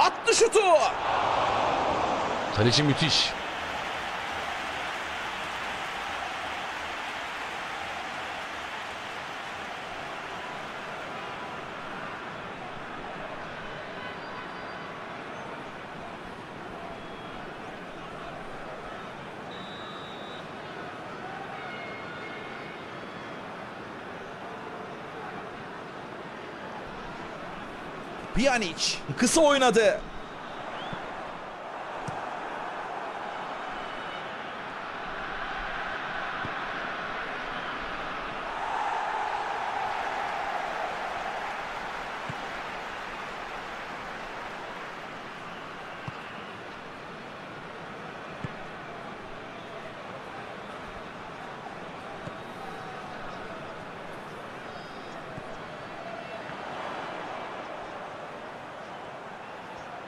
Attı şutu. Kaleci müthiş. Pjanic kısa oynadı.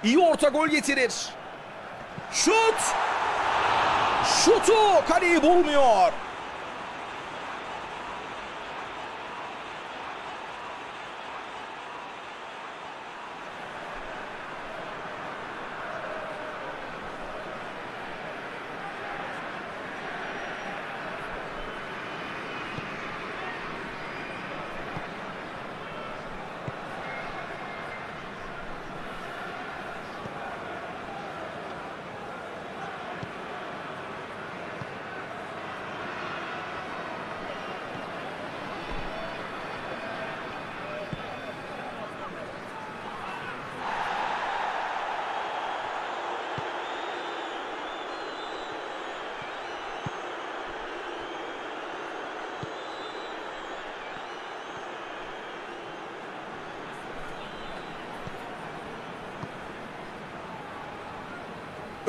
İyi orta gol getirir. Şut! Şutu kaleyi bulmuyor.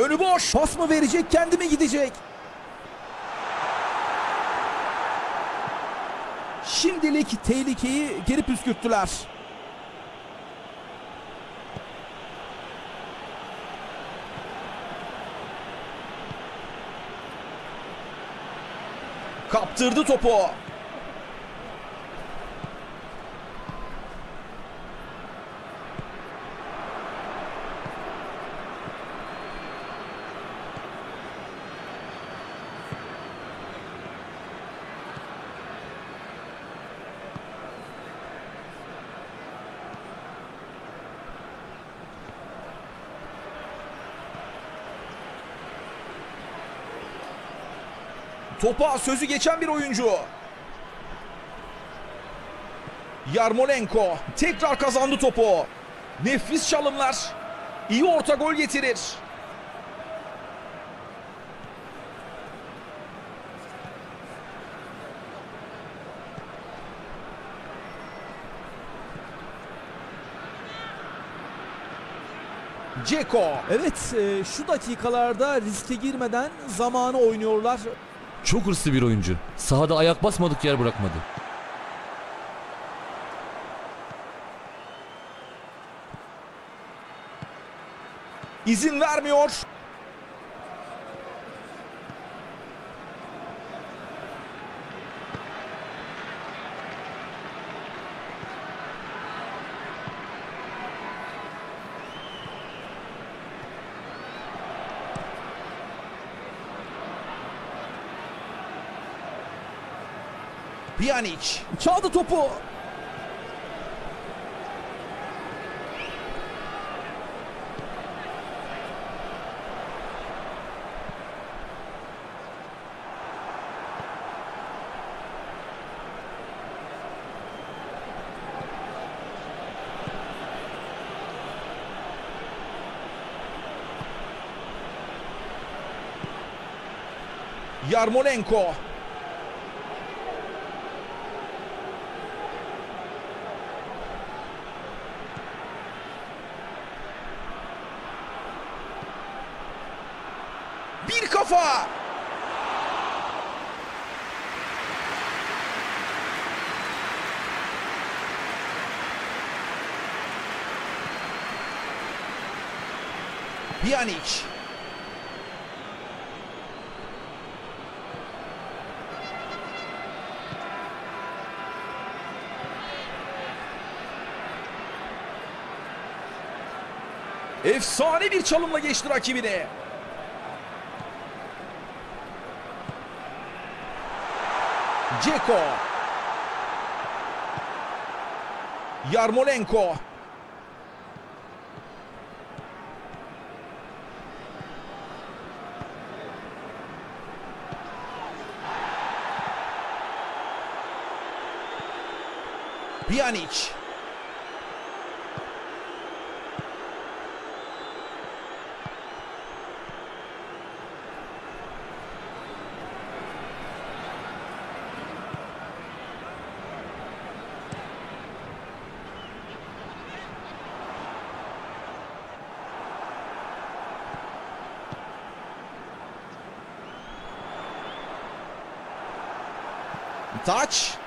Önü boş. Pas mı verecek kendi mi gidecek? Şimdilik tehlikeyi geri püskürttüler. Kaptırdı topu. Topa sözü geçen bir oyuncu. Yarmolenko tekrar kazandı topu. Nefis çalımlar. İyi orta gol getirir. Ceko. Evet e, şu dakikalarda riske girmeden zamanı oynuyorlar. Çok hırslı bir oyuncu. Sahada ayak basmadık yer bırakmadı. İzin vermiyor. Pjanic çaldı topu. Yarmolenko. Bir kafa. Pjanic. Efsane bir çalımla geçti rakibini. Ceko. Yarmolenko. Pjanic. Taç.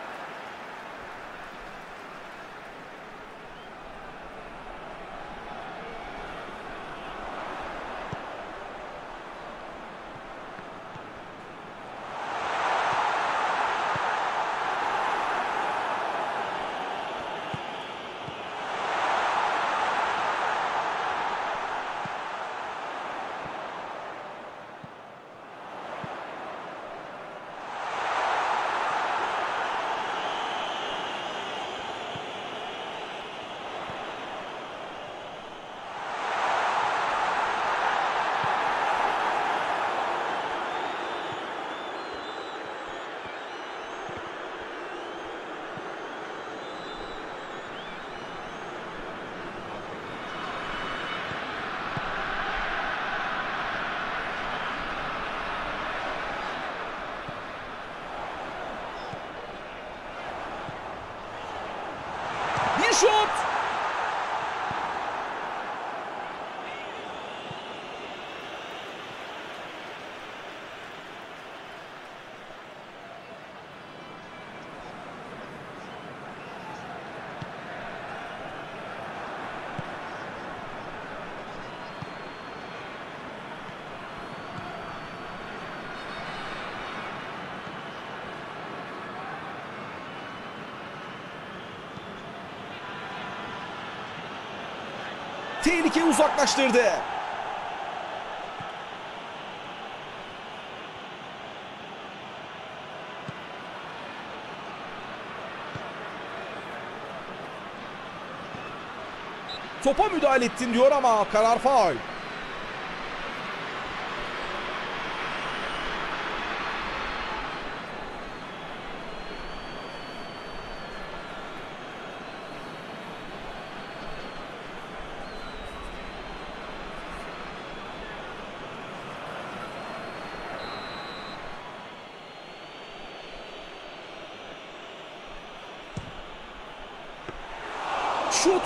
Tehlikeyi uzaklaştırdı. Topa müdahale ettin diyor ama karar faul.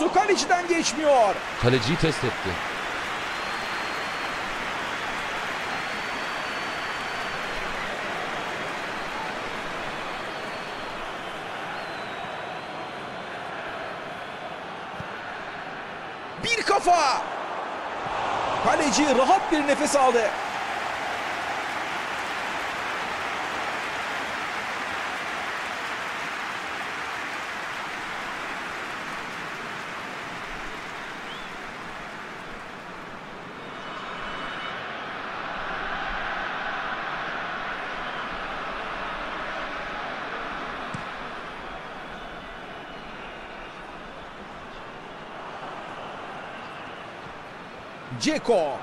Şutu kaleciden geçmiyor. Kaleciyi test etti. Bir kafa. Kaleci rahat bir nefes aldı. Ceko.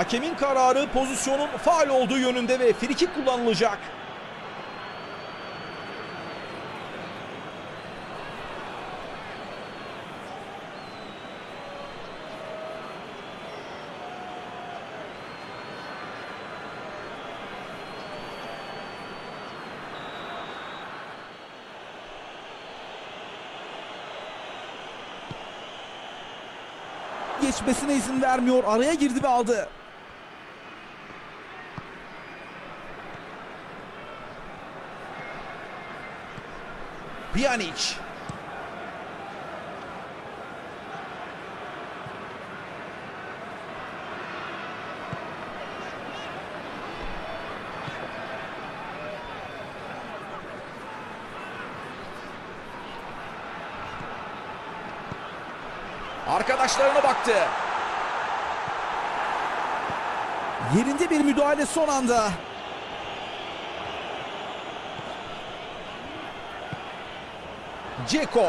Hakemin kararı pozisyonun faal olduğu yönünde ve frikik kullanılacak. Geçmesine izin vermiyor. Araya girdi ve aldı. Pjanic. Arkadaşlarına baktı. Yerinde bir müdahale son anda. Ceko.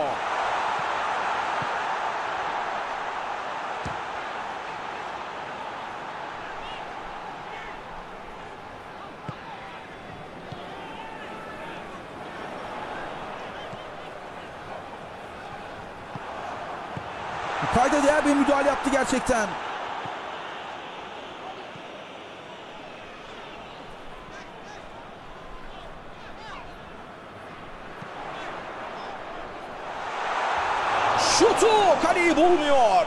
Kayda değer bir müdahale yaptı gerçekten. Şutu kaleyi bulmuyor.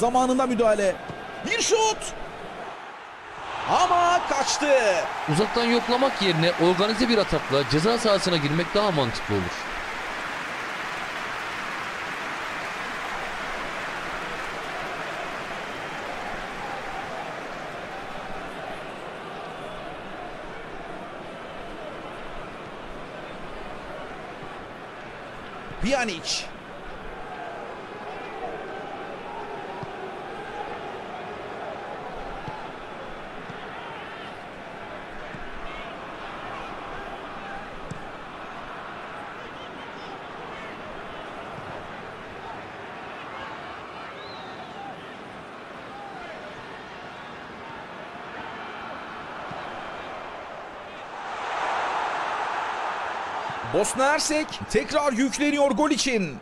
Zamanında müdahale. Bir şut. Ama kaçtı. Uzaktan yoklamak yerine organize bir atakla ceza sahasına girmek daha mantıklı olur. Pjanic. Bosna Hersek tekrar yükleniyor gol için.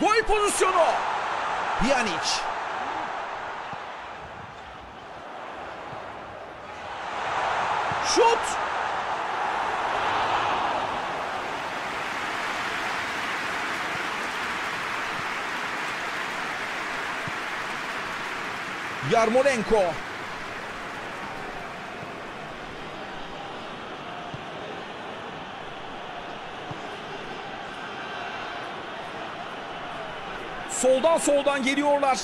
Gol pozisyonu. Pjanic. Şut. Yarmolenko. Soldan soldan geliyorlar.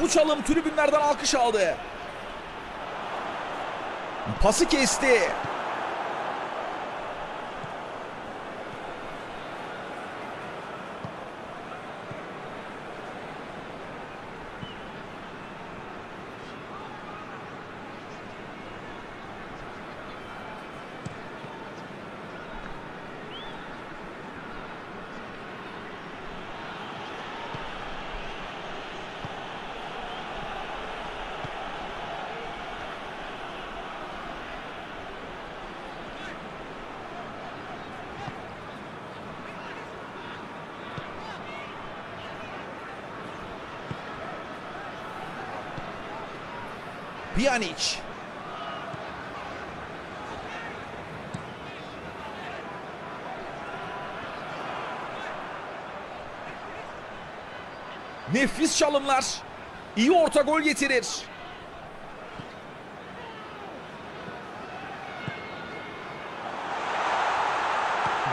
Bu çalım tribünlerden alkış aldı. Pası kesti. Pjanic. Nefis çalımlar. İyi orta gol getirir.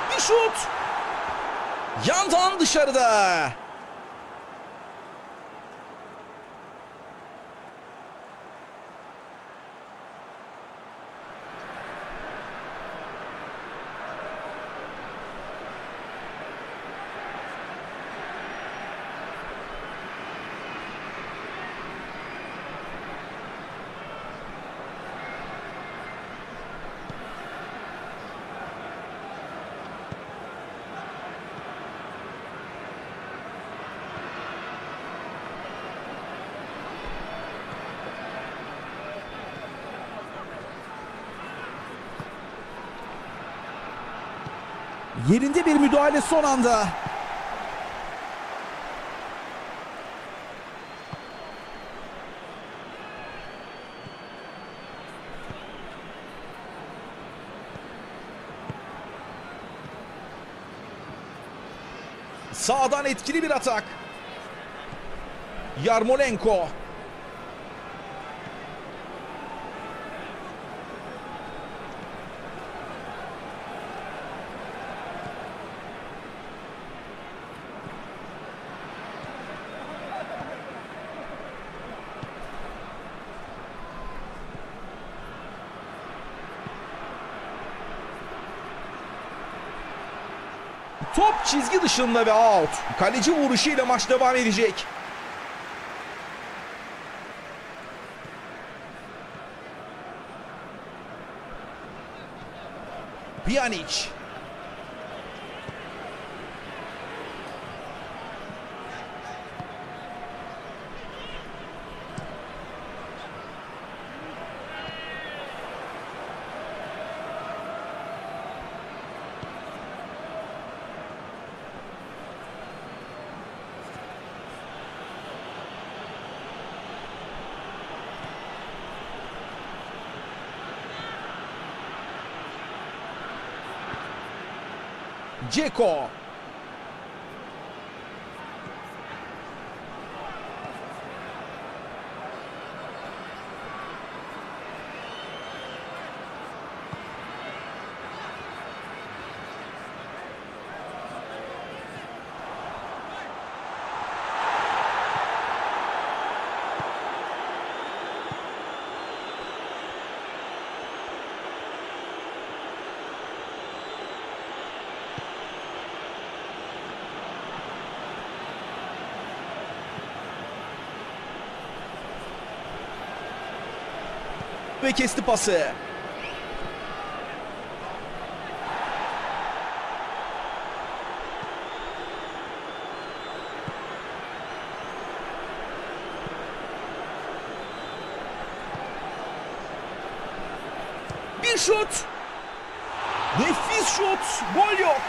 Bir şut. Yandan dışarıda. Yerinde bir müdahale son anda. Sağdan etkili bir atak. Yarmolenko. Top çizgi dışında ve out. Kaleci vuruşuyla maç devam edecek. Pjanic. Ceko. Ve kesti pası. Bir şut. Nefis şut. Gol yok.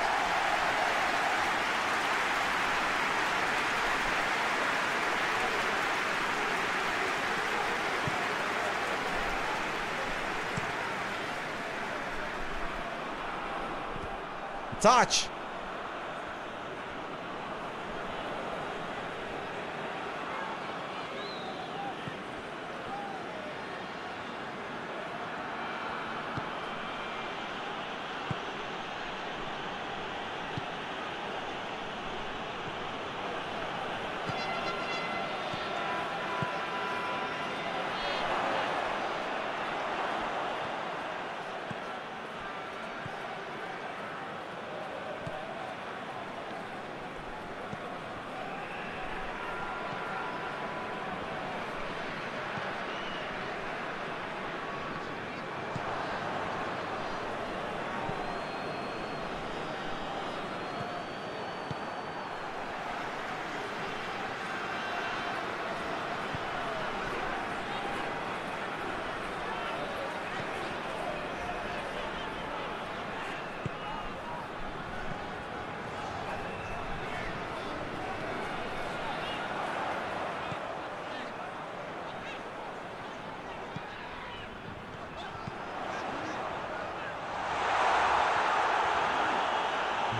Taç.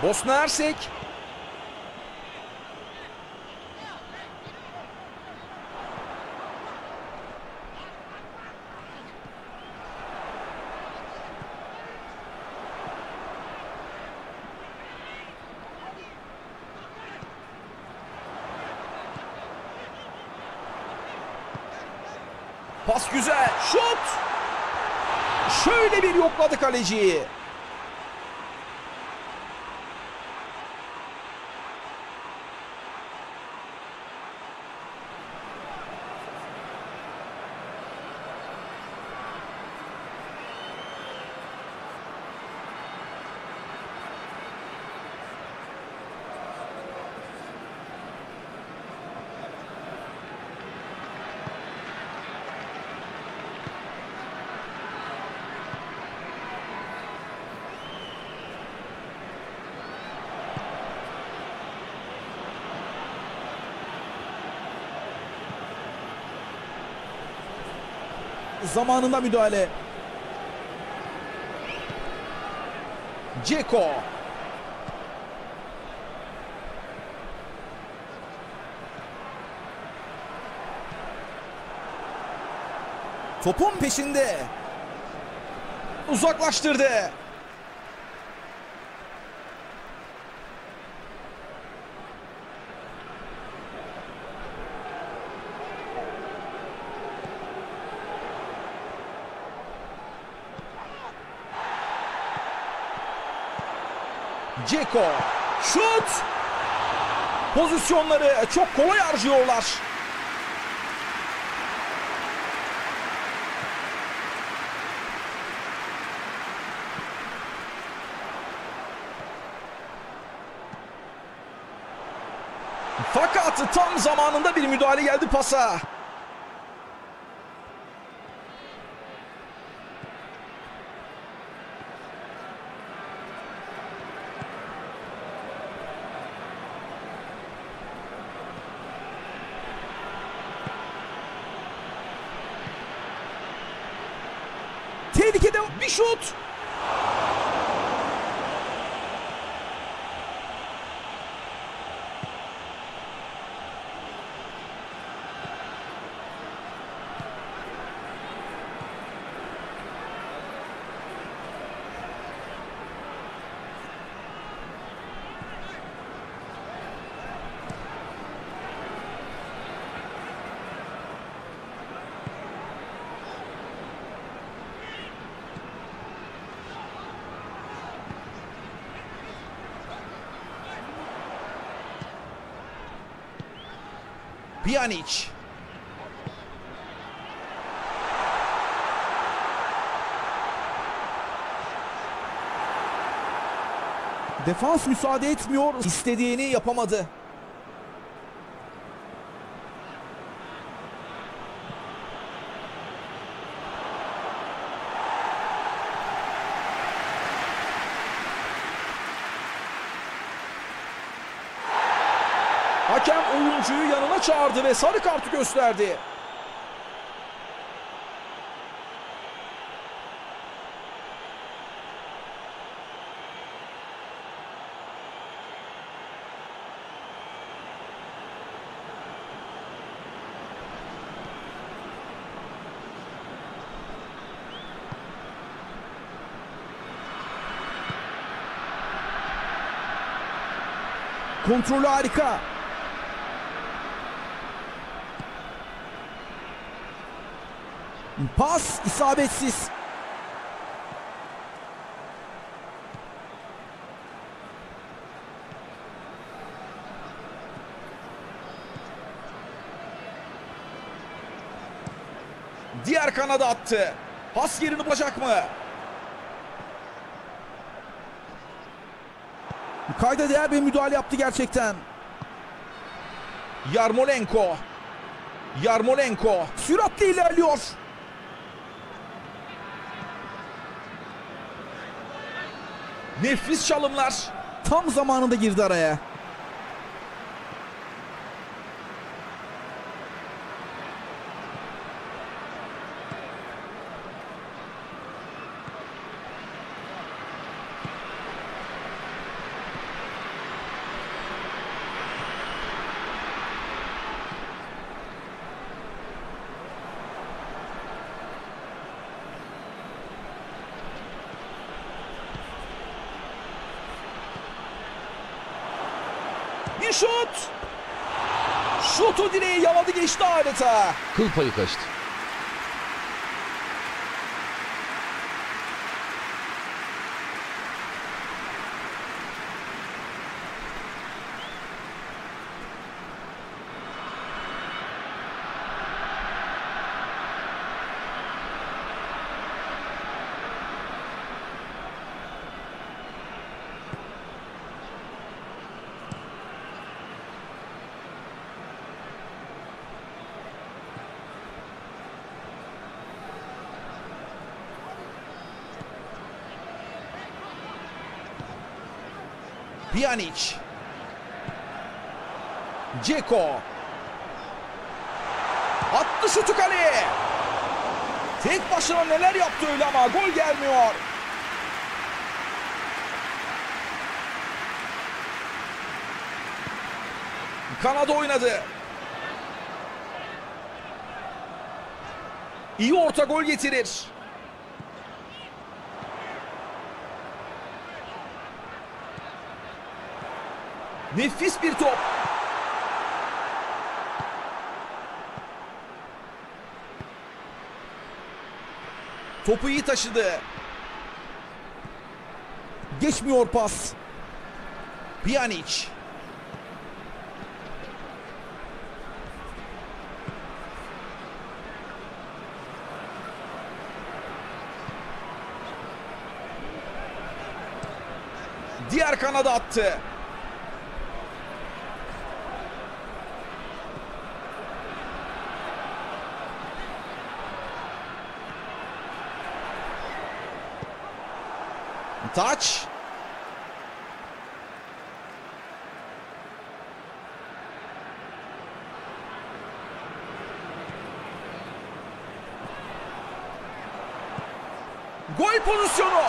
Bosna Ersek. Pas güzel. Şut. Şöyle bir yokladı kaleciyi. Zamanında müdahale. Ceko. Topun peşinde. Uzaklaştırdı. Ceko. Şut. Pozisyonları çok kolay harcıyorlar. Fakat tam zamanında bir müdahale geldi pasa. Tehlikede Bir şut. Pjanic. defans müsaade etmiyor. İstediğini yapamadı. Hakem yanına çağırdı ve sarı kartı gösterdi. Kontrolü harika. Pas isabetsiz. Diğer kanada attı. Pas yerini bulacak mı? Kayda değer bir müdahale yaptı gerçekten. Yarmolenko. Yarmolenko. Süratle ilerliyor. Nefis çalımlar. Tam zamanında girdi araya. Schneiderta. Goed list. Pjanic. Ceko. Attı şutu kaleye. Tek başına neler yaptı öyle ama gol gelmiyor. Kanada oynadı. İyi orta gol getirir. Nefis bir top. Topu iyi taşıdı. Geçmiyor pas. Pjanic. Diğer kanada attı. Taç. Gol pozisyonu.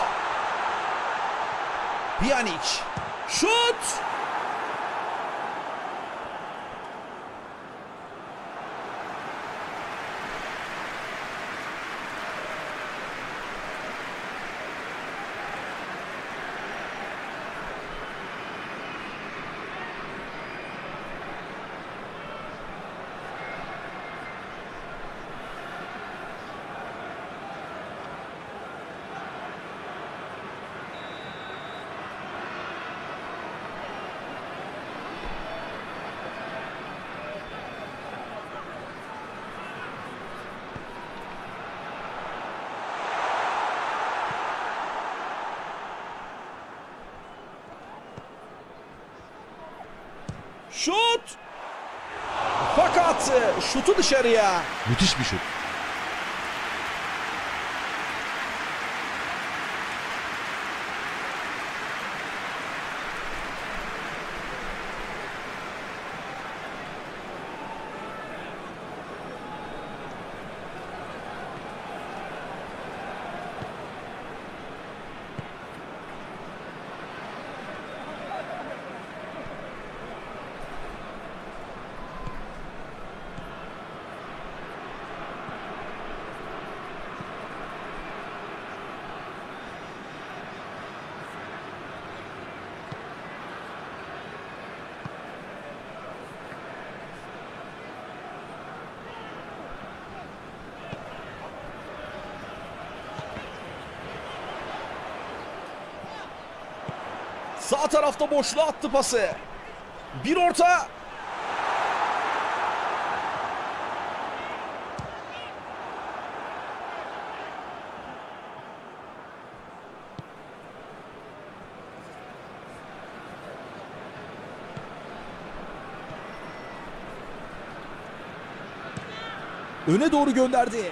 Pjanic. Şut. Şut. Fakat e, şutu dışarıya. Müthiş bir şut. Sağ tarafta boşluğa attı pası. Bir orta. Öne doğru gönderdi.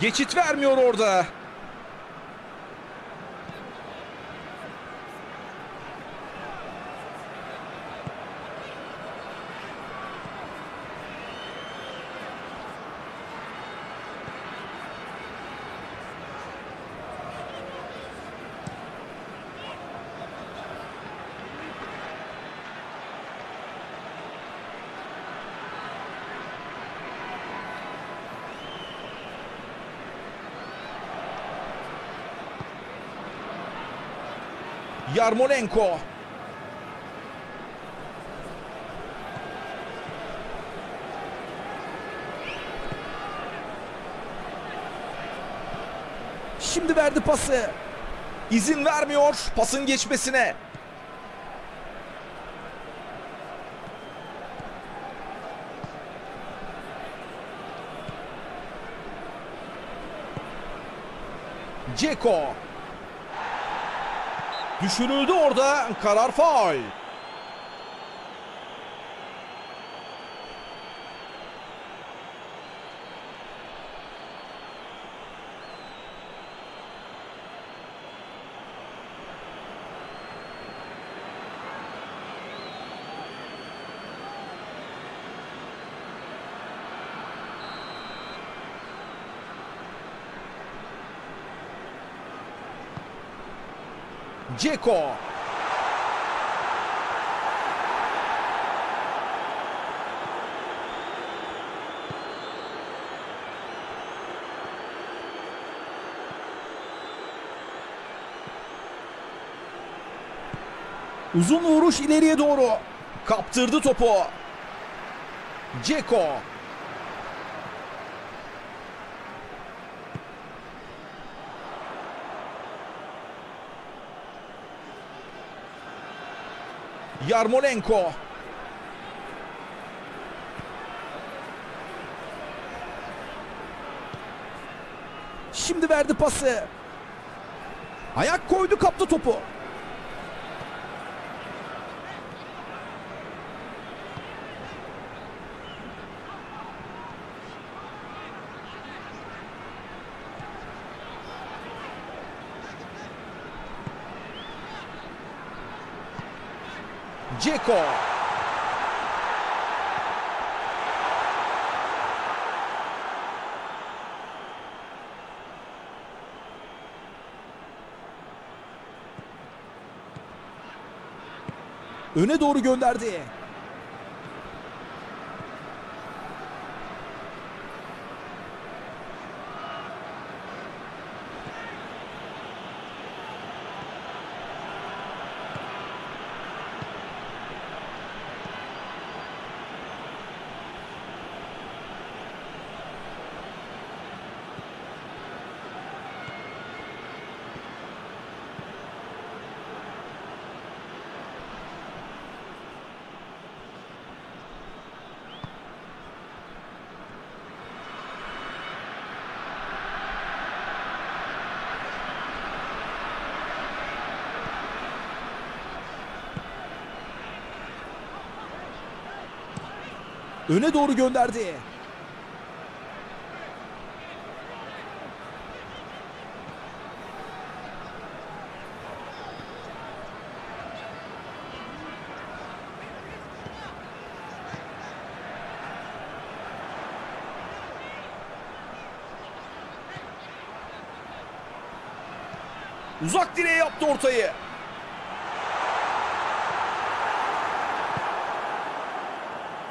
Geçit vermiyor orada. Yarmolenko. Şimdi verdi pası. İzin vermiyor pasın geçmesine. Ceko. Düşürüldü orada. Karar faul. Ceko. Uzun vuruş ileriye doğru. Kaptırdı topu. Ceko. Yarmolenko. Şimdi verdi pası. Ayak koydu kaptı topu. Ceko. Öne doğru gönderdi. Öne doğru gönderdi. Uzak direğe yaptı ortayı.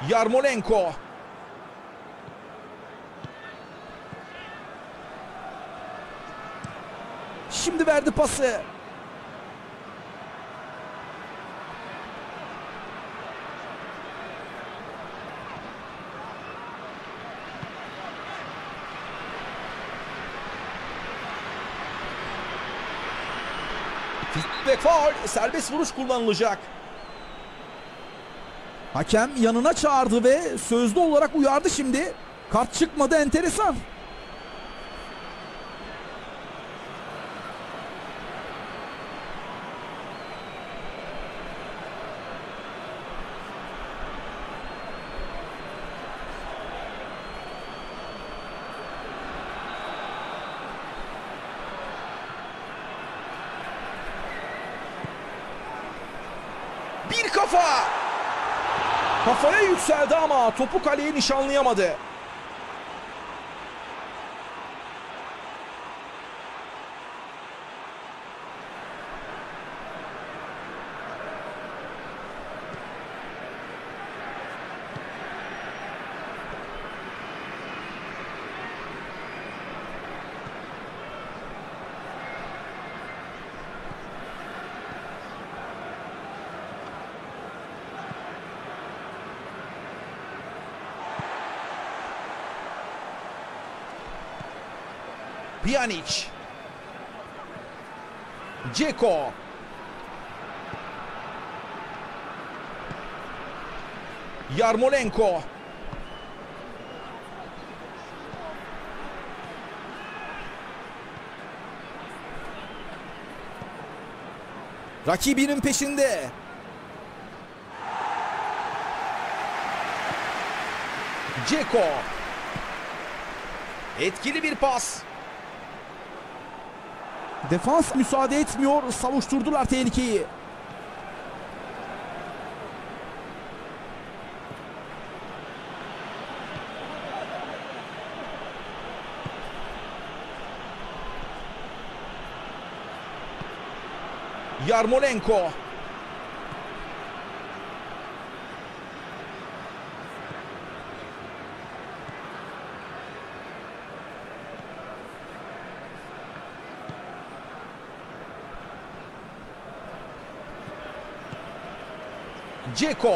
Yarmolenko. Şimdi verdi pası. Ve faul. Serbest vuruş kullanılacak. Hakem yanına çağırdı ve sözlü olarak uyardı şimdi. Kart çıkmadı enteresan. Bir kafa. Kafaya yükseldi ama topu kaleye nişanlayamadı. Pjanic. Dzeko. Yarmolenko. Rakibinin peşinde. Dzeko. Etkili bir pas. Defans müsaade etmiyor. Savuşturdular tehlikeyi. Yarmolenko. Ceko.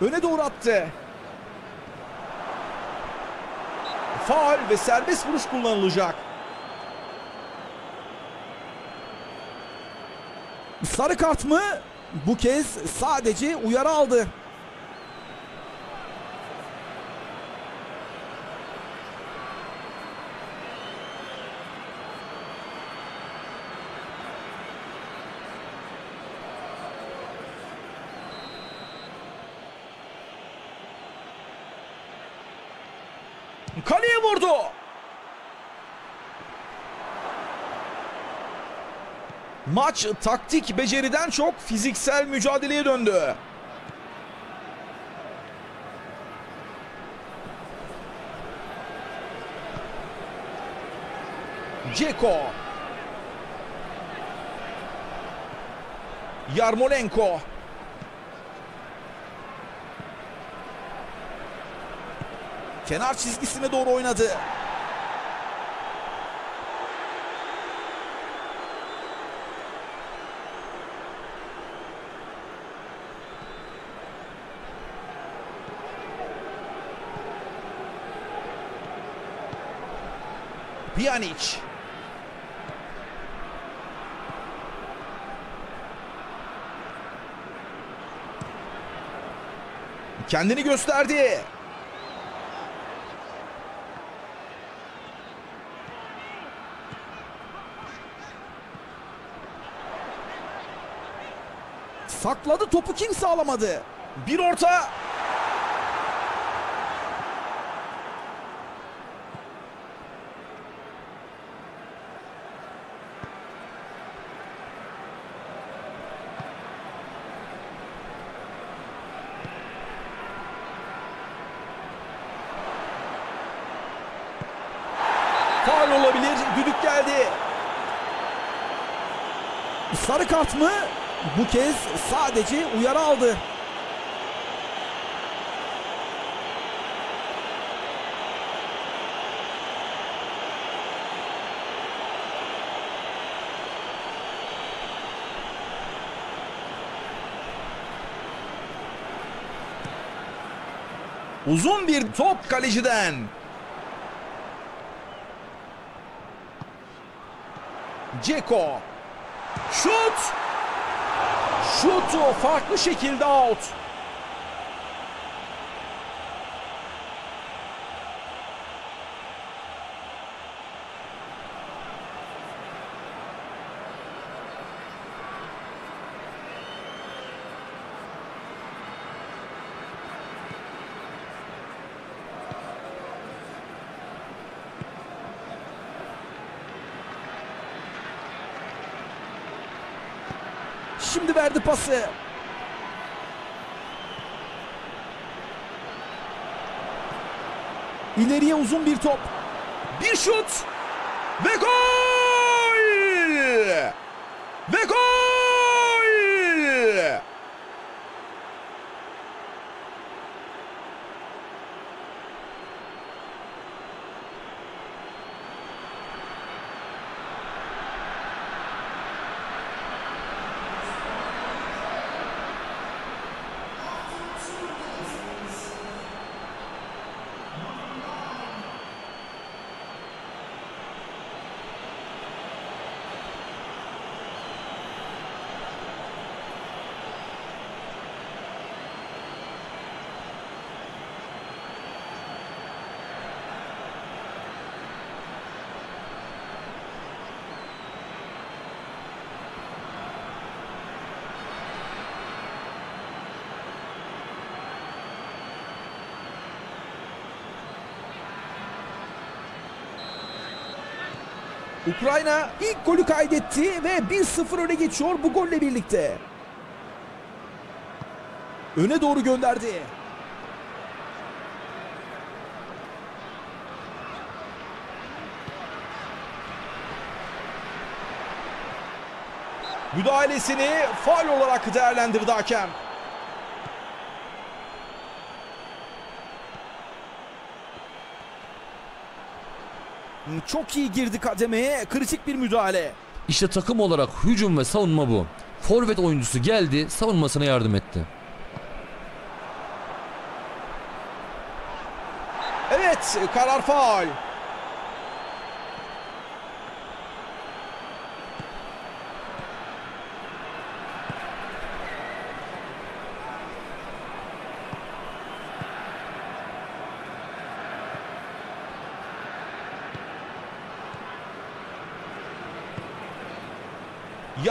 Öne doğru attı. Faul ve serbest vuruş kullanılacak. Sarı kart mı? Bu kez sadece uyarı aldı. Kaleye vurdu. Maç taktik beceriden çok fiziksel mücadeleye döndü. Ceko. Yarmolenko. Kenar çizgisine doğru oynadı. Pjanic. Kendini gösterdi. Sakladı topu kimse alamadı. Bir orta. Faul olabilir. Düdük geldi. Sarı kart mı? Bu kez sadece uyarı aldı. Uzun bir top kaleciden. Ceko. Şut. Şutu farklı şekilde out. Şimdi verdi pası. İleriye uzun bir top. Bir şut. Ukrayna ilk golü kaydetti ve 1-0 öne geçiyor bu golle birlikte. Öne doğru gönderdi. Müdahalesini faul olarak değerlendirdi hakem. Çok iyi girdi kademeye. Kritik bir müdahale. İşte takım olarak hücum ve savunma bu. Forvet oyuncusu geldi, savunmasına yardım etti. Evet karar faul.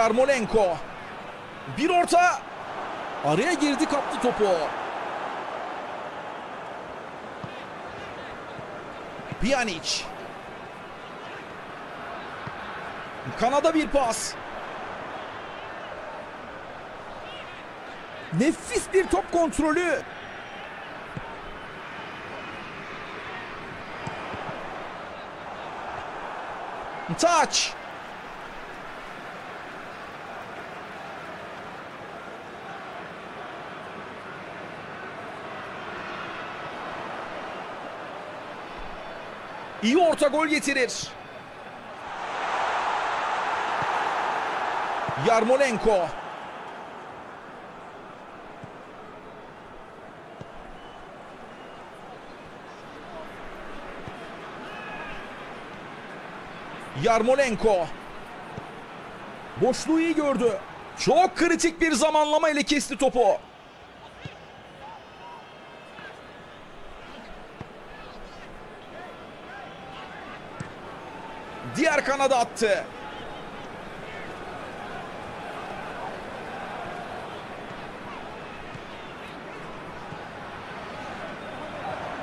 Yarmolenko. Bir orta. Araya girdi kaptı topu. Pjanic. Kanada bir pas. Nefis bir top kontrolü. Taç. İyi orta gol getirir. Yarmolenko. Yarmolenko. Boşluğu iyi gördü. Çok kritik bir zamanlama ile kesti topu. Diğer kanada attı.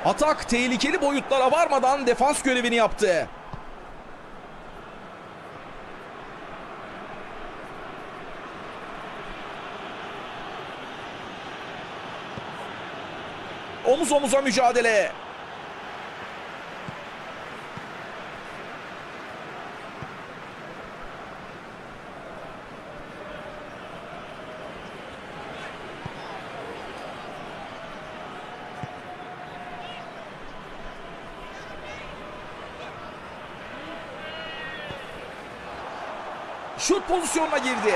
Atak tehlikeli boyutlara varmadan defans görevini yaptı. Omuz omuza mücadele. Şut pozisyonuna girdi.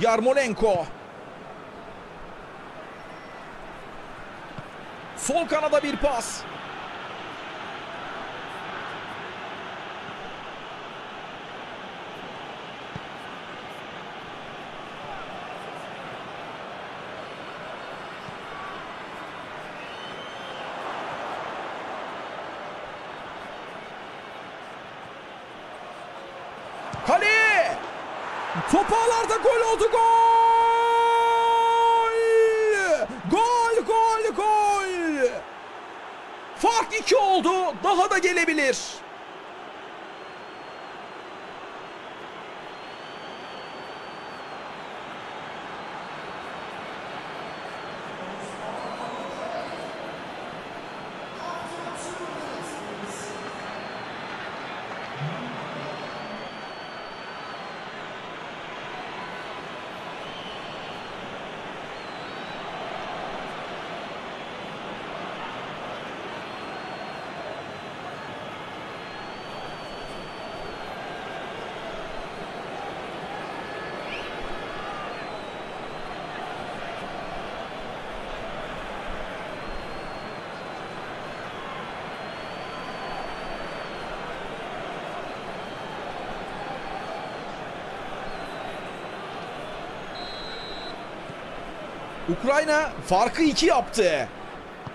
Yarmolenko. Sol kanada bir pas. Kale! Top ağlarda gol oldu gol! Gol gol gol! Fark 2 oldu. Daha da gelebilir. Ukrayna farkı 2 yaptı.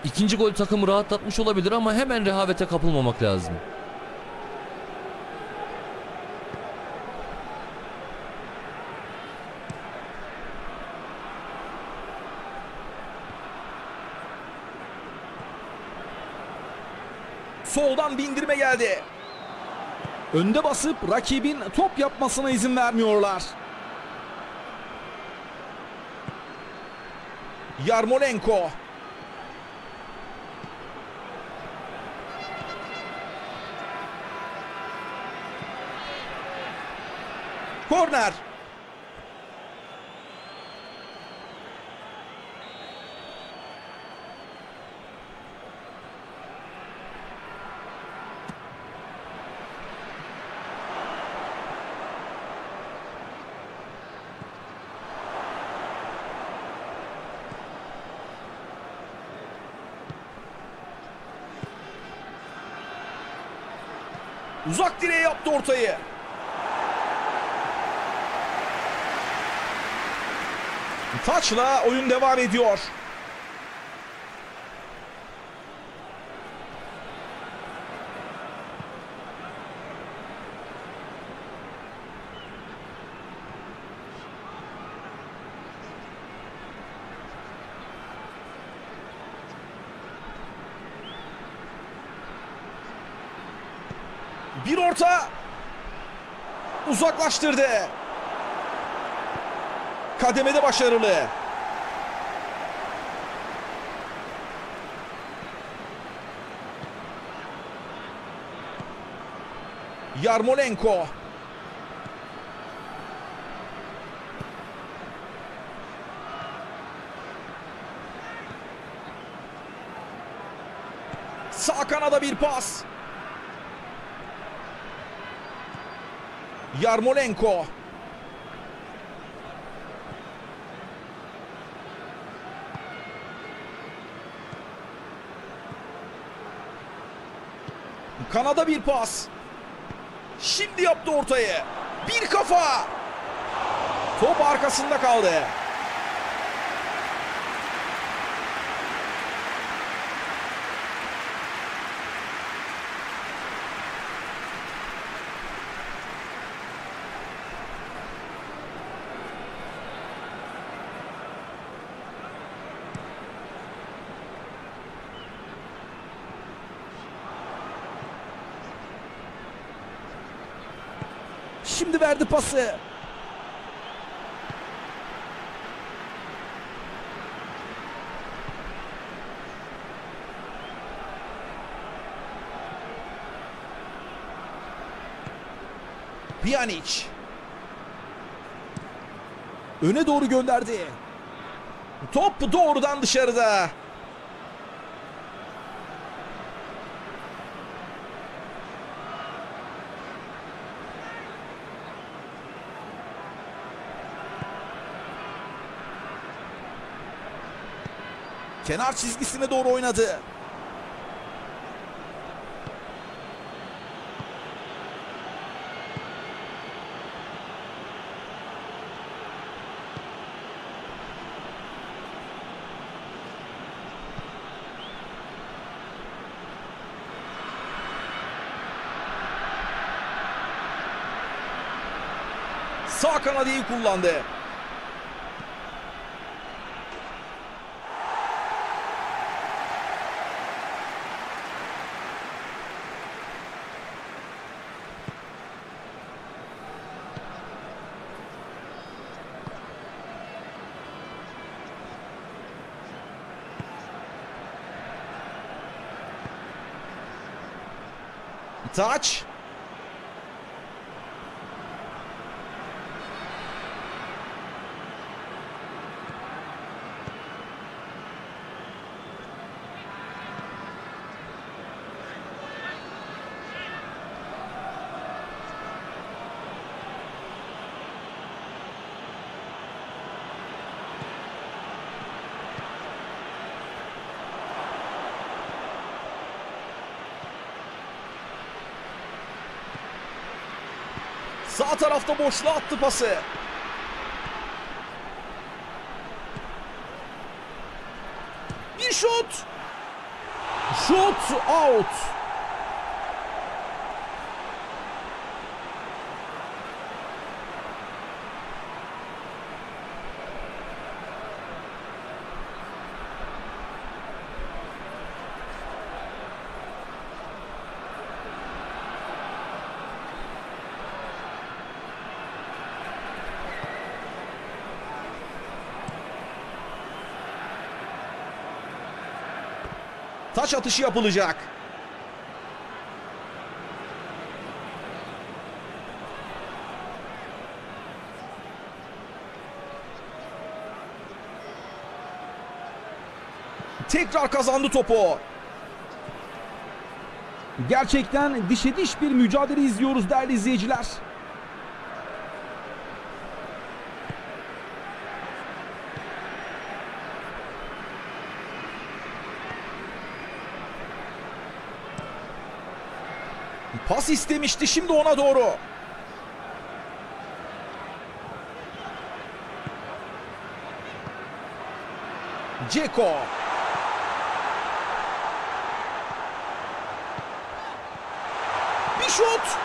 İkinci gol takımı rahatlatmış olabilir ama hemen rehavete kapılmamak lazım. Soldan bindirme geldi. Önde basıp rakibin top yapmasına izin vermiyorlar. Yarmolenko. Korner. Uzak direğe yaptı ortayı. Taçla oyun devam ediyor. Bir orta uzaklaştırdı. Kademede başarılı. Yarmolenko. Sağ kanada bir pas. Yarmolenko. Kanada bir pas. Şimdi yaptı ortayı. Bir kafa. Top arkasında kaldı. Şimdi verdi pası. Pjanic. Öne doğru gönderdi. Top doğrudan dışarıda. Kenar çizgisine doğru oynadı. Sağ kanadı iyi kullandı. Taç. Sağ tarafta boşluğa attı pası. Bir şut. Şut out. Taç atışı yapılacak. Tekrar kazandı topu. Gerçekten dişe diş bir mücadele izliyoruz değerli izleyiciler. Pas istemişti şimdi ona doğru. Ceko. Bir şut.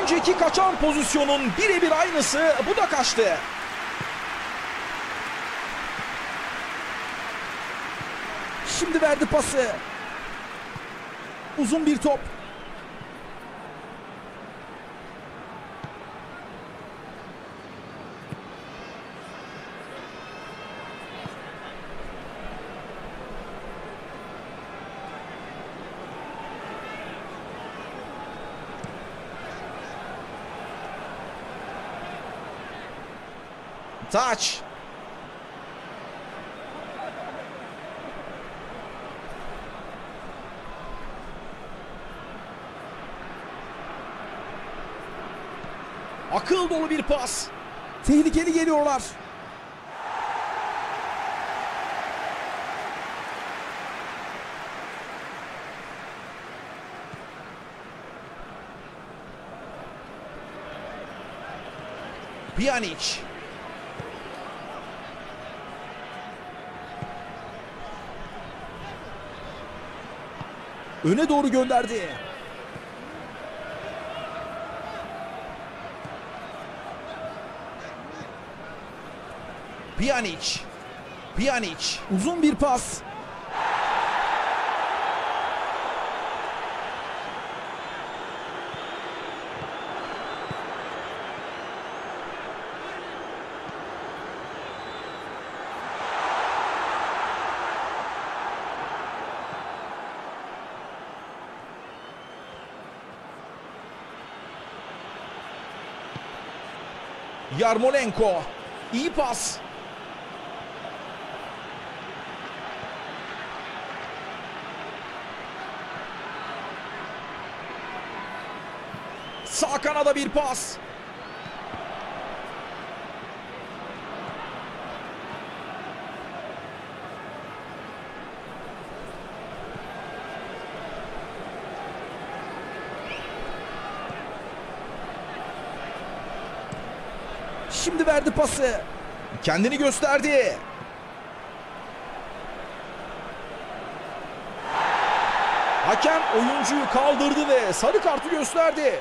Önceki kaçan pozisyonun birebir aynısı bu da kaçtı. Şimdi verdi pası. Uzun bir top. Taç. Akıl dolu bir pas. Tehlikeli geliyorlar. Pjanic. Öne doğru gönderdi. Pjanic. Pjanic. Uzun bir pas. Yarmolenko. İyi pas. Sağ kanada bir pas. Şimdi verdi pası. Kendini gösterdi. Hakem oyuncuyu kaldırdı ve sarı kartı gösterdi.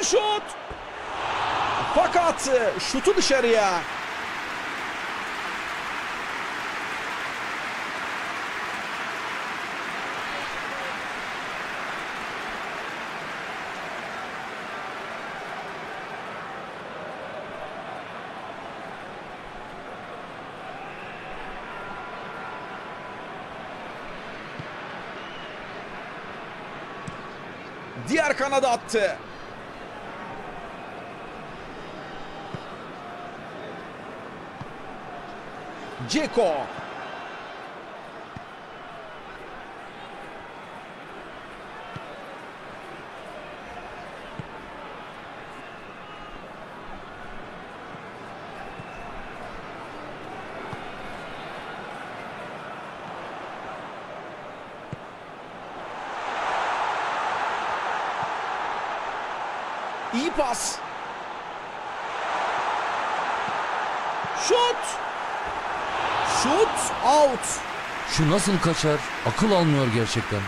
Bir şut. E, şutu dışarıya. Diğer kanada attı. Ceko. İyi pas. Şut. Şut out. Şu nasıl kaçar? Akıl almıyor gerçekten.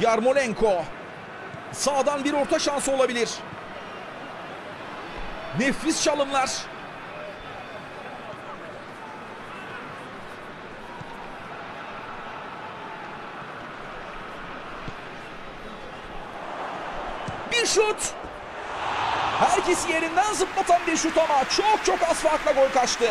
Yarmolenko. Sağdan bir orta şansı olabilir. Nefis çalımlar. Bir şut. Herkesi yerinden zıplatan bir şut ama çok çok az farkla gol kaçtı.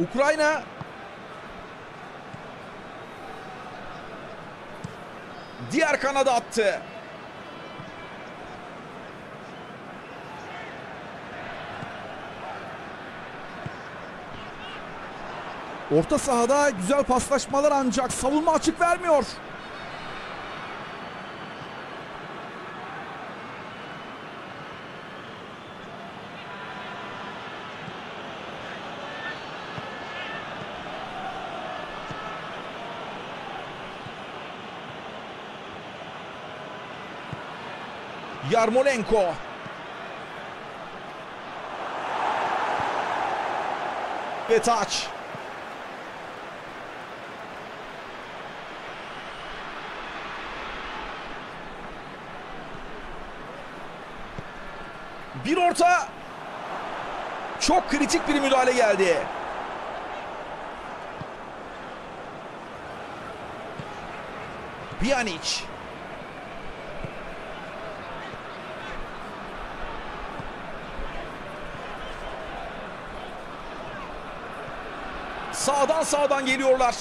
Ukrayna diğer kanada attı. Orta sahada güzel paslaşmalar ancak savunma açık vermiyor. Yarmolenko. Ve taç. Bir orta. Çok kritik bir müdahale geldi. Pjanic. Sağdan sağdan geliyorlar.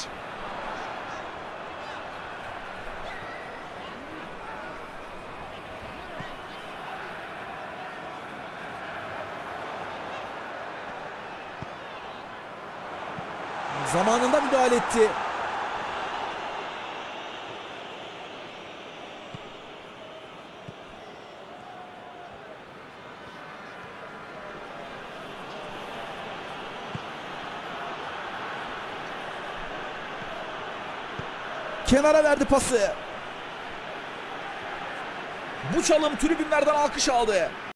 Zamanında müdahale etti. Kenara verdi pası. Bu çalım tribünlerden alkış aldı.